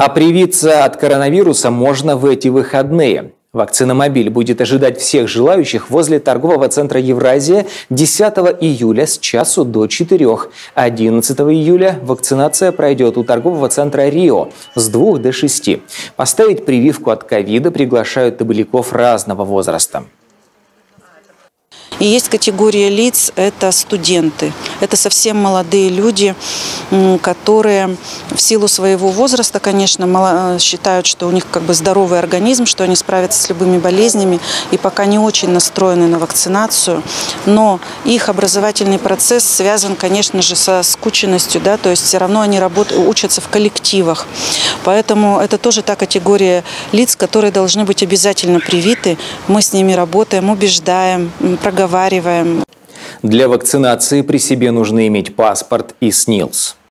А привиться от коронавируса можно в эти выходные. Вакциномобиль будет ожидать всех желающих возле торгового центра «Евразия» 10 июля с часу до 4. 11 июля вакцинация пройдет у торгового центра «Рио» с 2 до 6. Поставить прививку от ковида приглашают табыляков разного возраста. И есть категория лиц, это студенты. Это совсем молодые люди, которые в силу своего возраста, конечно, считают, что у них как бы здоровый организм, что они справятся с любыми болезнями и пока не очень настроены на вакцинацию. Но их образовательный процесс связан, конечно же, со скученностью, да, то есть все равно они работают, учатся в коллективах. Поэтому это тоже та категория лиц, которые должны быть обязательно привиты. Мы с ними работаем, убеждаем, проговариваем. Для вакцинации при себе нужно иметь паспорт и СНИЛС.